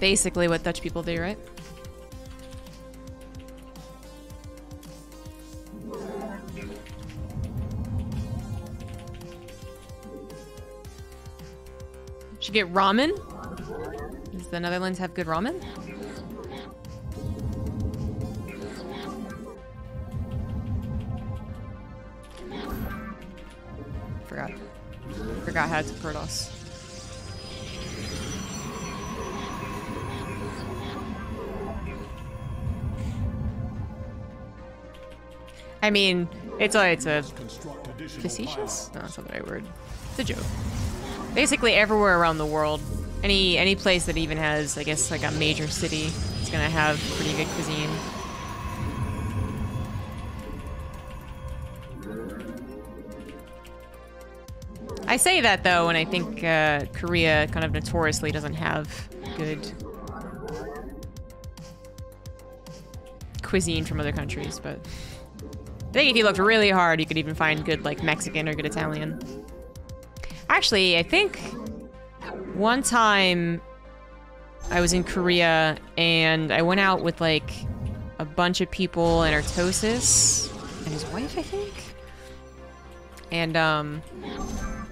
basically what Dutch people do, right? Should get ramen? Does the Netherlands have good ramen? Forgot. Forgot how to Kurdos. I mean, it's a, it's a facetious? No, that's not the right word. It's a joke. Basically, everywhere around the world, any any place that even has, I guess, like a major city, it's gonna have pretty good cuisine. I say that though, and I think uh, Korea kind of notoriously doesn't have good cuisine from other countries, but think if you looked really hard, you could even find good like Mexican or good Italian. Actually, I think one time I was in Korea and I went out with like a bunch of people and Artosis and his wife, I think. And um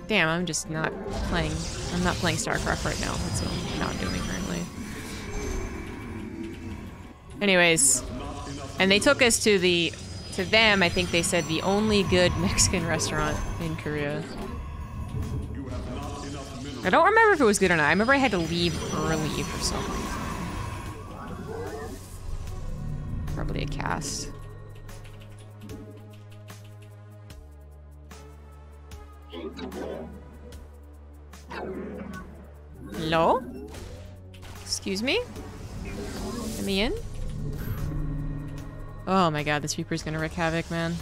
damn, I'm just not playing I'm not playing StarCraft right now. That's what I'm not doing currently. Anyways, and they took us to the to them, I think they said the only good Mexican restaurant in Korea. I don't remember if it was good or not. I remember I had to leave early for some reason. Probably a cast. Hello? Excuse me? Let me in? Oh my god, this Reaper's gonna wreak havoc, man.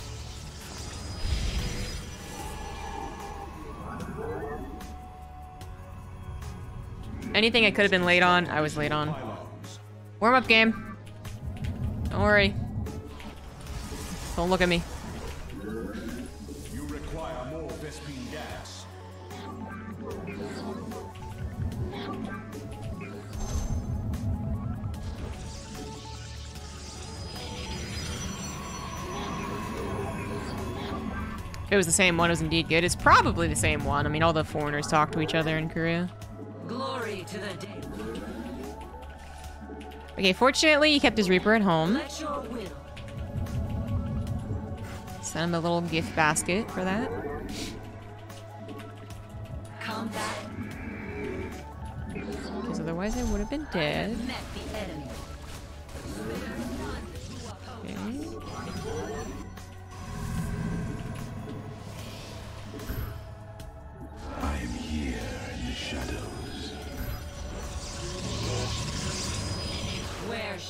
Anything I could have been late on, I was late on. Warm up game. Don't worry. Don't look at me. You require more gas. It was the same one, it was indeed good. It's probably the same one. I mean, all the foreigners talk to each other in Korea. Glory to the day. Okay, fortunately, he kept his Reaper at home. Let your will. Sent him a little gift basket for that. Because otherwise I would have been dead.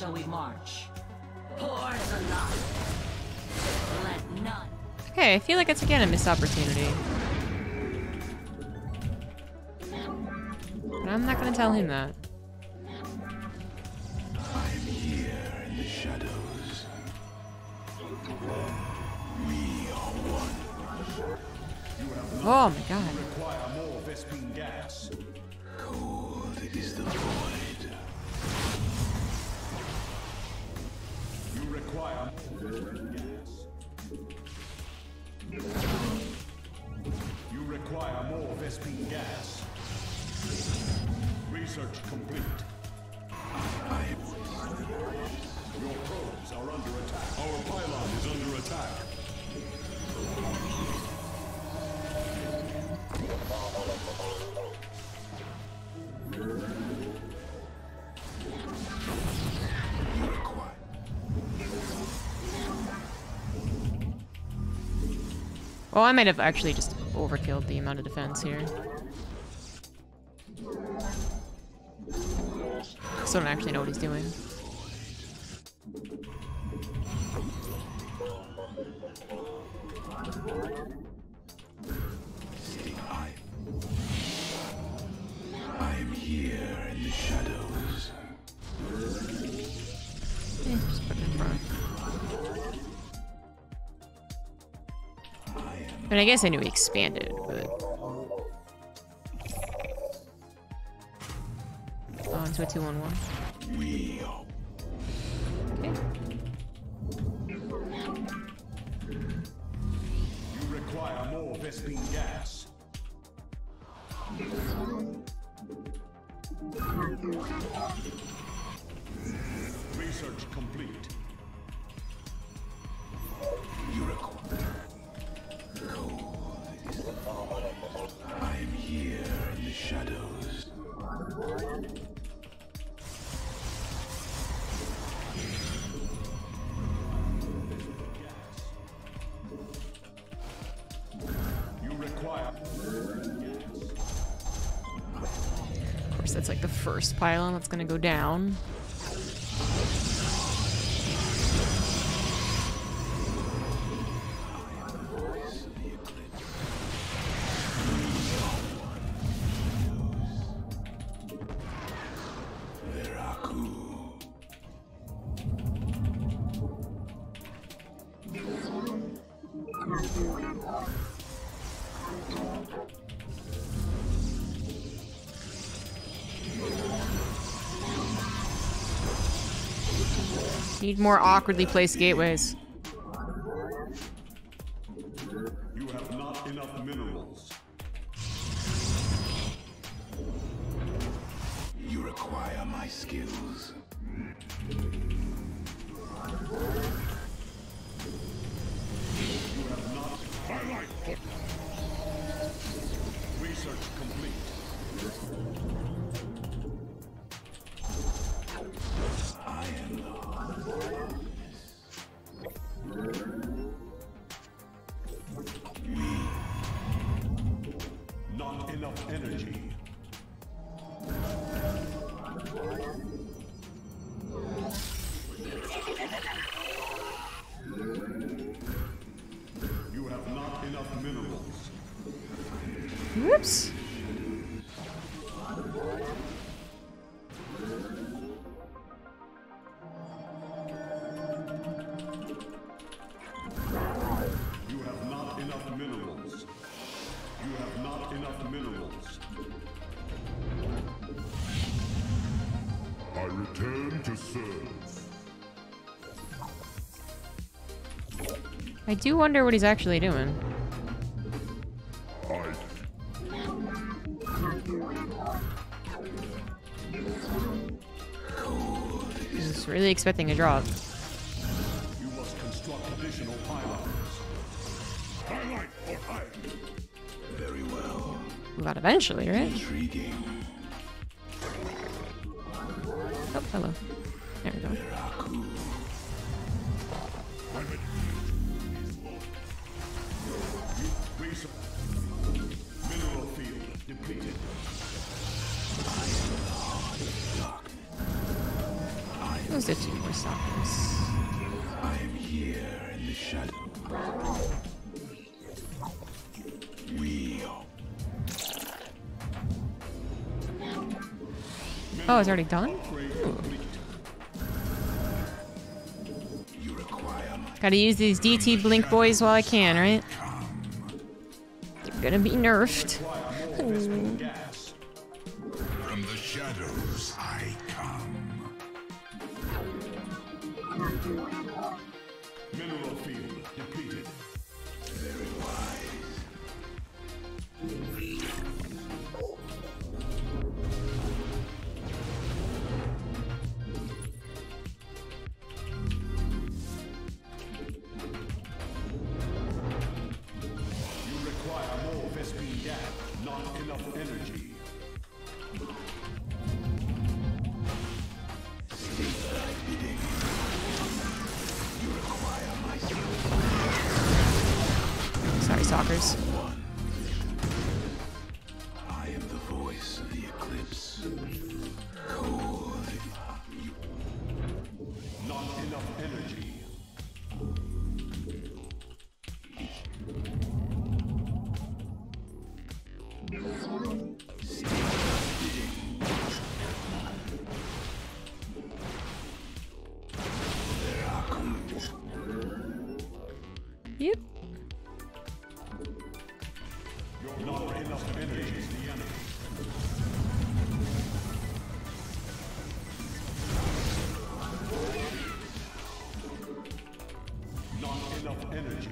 Shall we march? Hordes alive. Let none. Okay, I feel like it's again a missed opportunity. But I'm not gonna tell him that. I am here in the shadows. We are one. Oh my god. Require more gas. Cold is the void. You require more Vespene gas. Research complete. Your probes are under attack. Our pylon is under attack. Oh, I might have actually just overkilled the amount of defense here. Still don't actually know what he's doing. I mean, I guess I knew he expanded, but... onto a 2-1-1. That's like the first pylon that's gonna go down. Need more awkwardly placed gateways. You have not enough minerals. You require my skills. You have not. I like Research complete. I do wonder what he's actually doing. He's really expecting a drop. But eventually, right? Intriguing. Oh, hello. There we go. Mineral field depleted. Those are two more stalkers. I am here in the shadow. We Oh, it's already done? Gotta use these DT blink boys while I can, right? Gonna be nerfed. Hmm. Stalkers. I am the voice of the eclipse. Cold. Not enough energy. enough energy.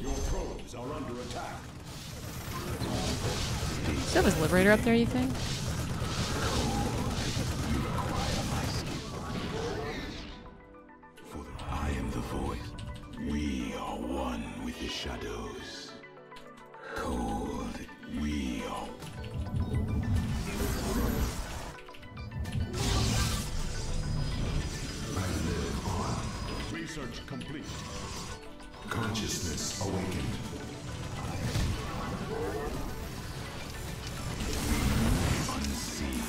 Your probes are under attack. Liberator up there, you think? Research complete. Consciousness awakened. Unseen.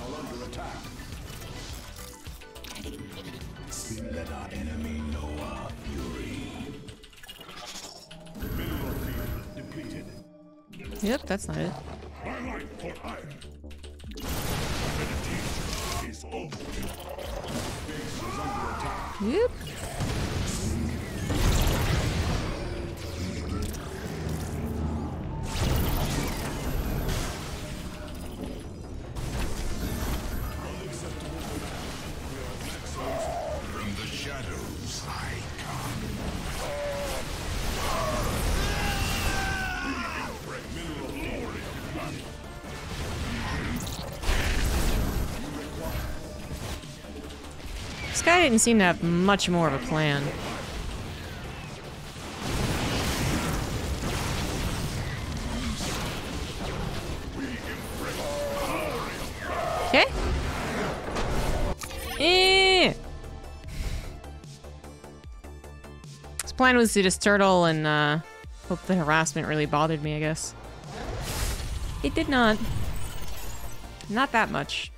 Under attack. Let our enemy know our fury. Mineral field depleted. Yep, that's not it. My life for Aiur. Meditation is over. Base is under attack. Yep. Guy didn't seem to have much more of a plan. Okay. Eh. His plan was to just turtle and uh, hope the harassment really bothered me, I guess. It did not. Not that much.